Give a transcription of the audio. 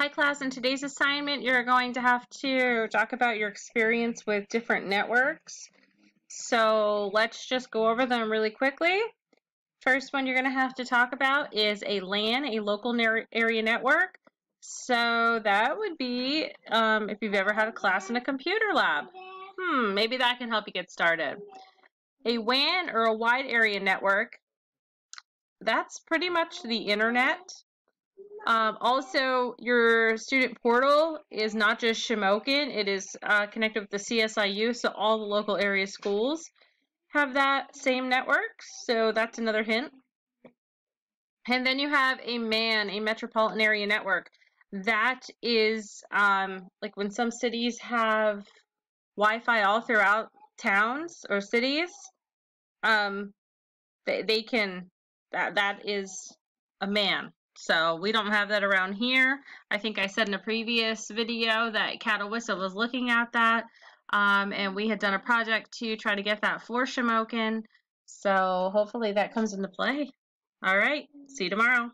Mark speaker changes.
Speaker 1: Hi class, in today's assignment you're going to have to talk about your experience with different networks. So let's just go over them really quickly. First one you're going to have to talk about is a LAN, a local area network. So that would be um, if you've ever had a class in a computer lab. Hmm, maybe that can help you get started. A WAN or a wide area network, that's pretty much the internet um, also, your student portal is not just Shamokin, it is uh, connected with the CSIU, so all the local area schools have that same network, so that's another hint. And then you have a MAN, a metropolitan area network. That is um, like when some cities have Wi-Fi all throughout towns or cities, um, they, they can, that, that is a MAN. So we don't have that around here. I think I said in a previous video that Catawissa was looking at that. Um, and we had done a project to try to get that for Shamokin. So hopefully that comes into play. All right, see you tomorrow.